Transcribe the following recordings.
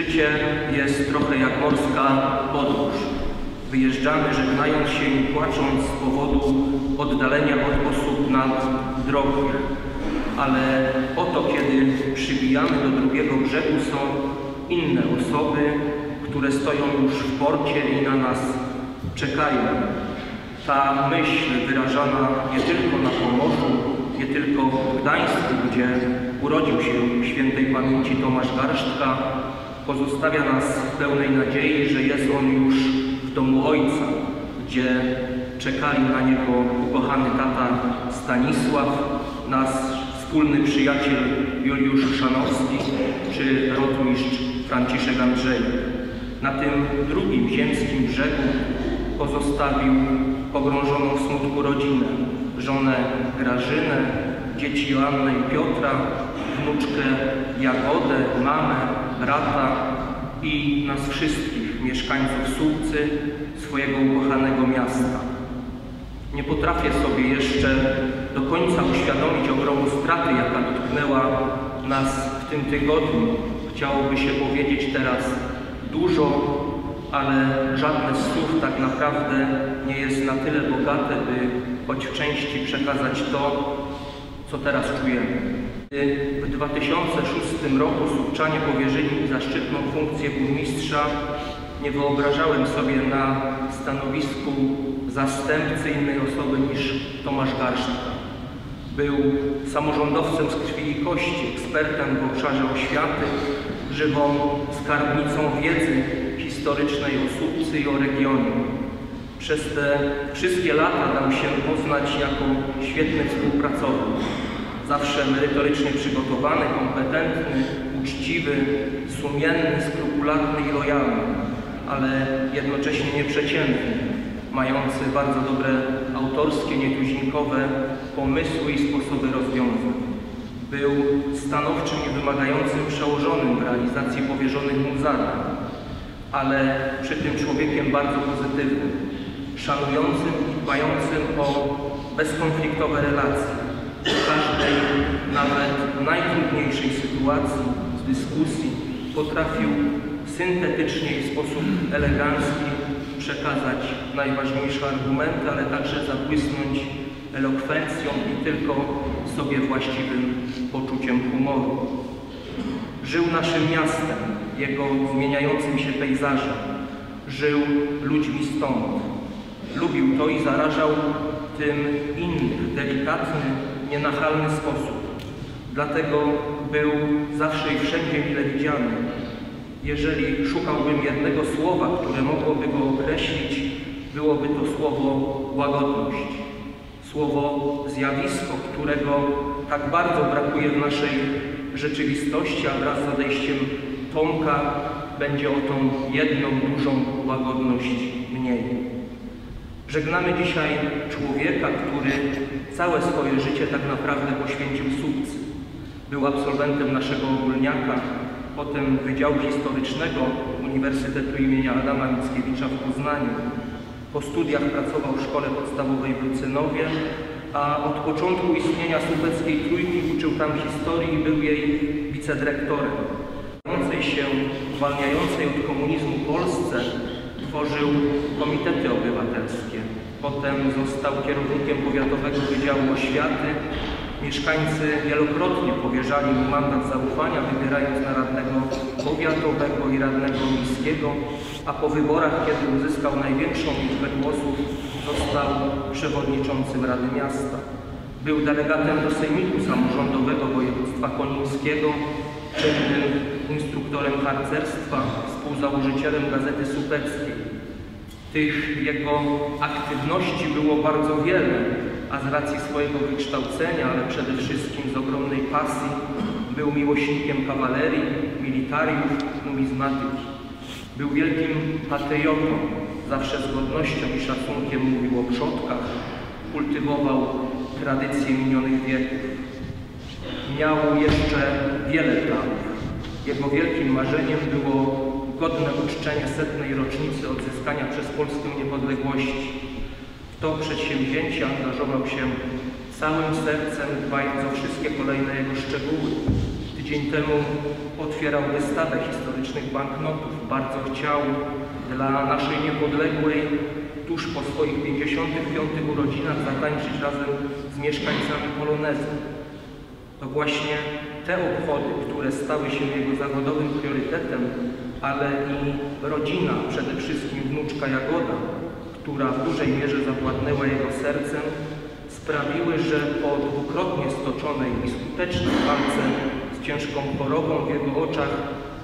Życie jest trochę jak morska podróż. Wyjeżdżamy, żegnając się i płacząc z powodu oddalenia od osób nad drogą. Ale oto, kiedy przybijamy do drugiego brzegu, są inne osoby, które stoją już w porcie i na nas czekają. Ta myśl wyrażana nie tylko na Pomorzu, nie tylko w Gdańsku, gdzie urodził się świętej pamięci Tomasz Garszczka, pozostawia nas w pełnej nadziei, że jest on już w domu Ojca, gdzie czekali na niego ukochany tata Stanisław, nasz wspólny przyjaciel Juliusz Szanowski czy rotmistrz Franciszek Andrzej. Na tym drugim ziemskim brzegu pozostawił pogrążoną w smutku rodzinę, żonę Grażynę, dzieci Joannę i Piotra, wnuczkę Jagodę, mamę, brata i nas wszystkich, mieszkańców Sułcy, swojego ukochanego miasta. Nie potrafię sobie jeszcze do końca uświadomić ogromu straty, jaka dotknęła nas w tym tygodniu. Chciałoby się powiedzieć teraz dużo, ale żadne z słów tak naprawdę nie jest na tyle bogate, by choć w części przekazać to, co teraz czujemy. W 2006 roku Słupczanie powierzyli mi zaszczytną funkcję burmistrza. Nie wyobrażałem sobie na stanowisku zastępcy innej osoby niż Tomasz Garszczka. Był samorządowcem z krwi i kości, ekspertem w obszarze oświaty, żywą skarbnicą wiedzy historycznej o Słupcy i o regionie. Przez te wszystkie lata dał się poznać jako świetny współpracownik. Zawsze merytorycznie przygotowany, kompetentny, uczciwy, sumienny, skrupulatny i lojalny, ale jednocześnie nieprzeciętny, mający bardzo dobre autorskie, nietuzinkowe pomysły i sposoby rozwiązań. Był stanowczym i wymagającym przełożonym w realizacji powierzonych mu zadań, ale przy tym człowiekiem bardzo pozytywnym, szanującym i dbającym o bezkonfliktowe relacje. W każdej, nawet najtrudniejszej sytuacji, z dyskusji, potrafił syntetycznie i w sposób elegancki przekazać najważniejsze argumenty, ale także zabłysnąć elokwencją i tylko sobie właściwym poczuciem humoru. Żył naszym miastem, jego zmieniającym się pejzażem. Żył ludźmi stąd. Lubił to i zarażał tym innych, delikatny, nienachalny sposób. Dlatego był zawsze i wszędzie mile widziany. Jeżeli szukałbym jednego słowa, które mogłoby go określić, byłoby to słowo łagodność. Słowo zjawisko, którego tak bardzo brakuje w naszej rzeczywistości, a wraz z odejściem Tomka będzie o tą jedną dużą łagodność mniej. Żegnamy dzisiaj człowieka, który całe swoje życie tak naprawdę poświęcił Słupcy. Był absolwentem naszego ogólniaka, potem Wydziału Historycznego Uniwersytetu imienia Adama Mickiewicza w Poznaniu. Po studiach pracował w szkole podstawowej w Lucynowie, a od początku istnienia Słupeckiej Trójki uczył tam historii i był jej wicedyrektorem. się uwalniającej od komunizmu Polsce tworzył komitety obywatelskie. Potem został kierownikiem Powiatowego Wydziału Oświaty. Mieszkańcy wielokrotnie powierzali mu mandat zaufania, wybierając na radnego powiatowego i radnego miejskiego, a po wyborach, kiedy uzyskał największą liczbę głosów, został przewodniczącym Rady Miasta. Był delegatem do Sejmiku Samorządowego Województwa Konińskiego, czynnym instruktorem harcerstwa, współzałożycielem Gazety Supeckiej. Tych jego aktywności było bardzo wiele, a z racji swojego wykształcenia, ale przede wszystkim z ogromnej pasji, był miłośnikiem kawalerii, militariów, numizmatyki. Był wielkim patriotą, zawsze z godnością i szacunkiem mówił o przodkach, kultywował tradycje minionych wieków. Miał jeszcze wiele planów. Jego wielkim marzeniem było godne uczczenie setnej rocznicy odzyskania przez Polskę niepodległości. W to przedsięwzięcie angażował się całym sercem, dbając o wszystkie kolejne jego szczegóły. Tydzień temu otwierał wystawę historycznych banknotów. Bardzo chciał dla naszej niepodległej tuż po swoich 55 urodzinach zatańczyć razem z mieszkańcami Polonezu. To właśnie te obchody, które stały się jego zawodowym priorytetem, ale i rodzina, przede wszystkim wnuczka Jagoda, która w dużej mierze zawładnęła jego sercem, sprawiły, że po dwukrotnie stoczonej i skutecznej walce z ciężką chorobą w jego oczach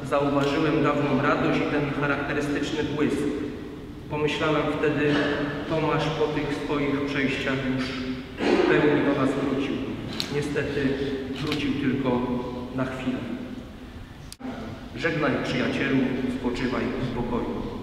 zauważyłem dawną radość i ten charakterystyczny błysk. Pomyślałem wtedy, Tomasz po tych swoich przejściach już w pełni do nas wrócił. Niestety wrócił tylko na chwilę. Żegnaj przyjacielu, spoczywaj w spokoju.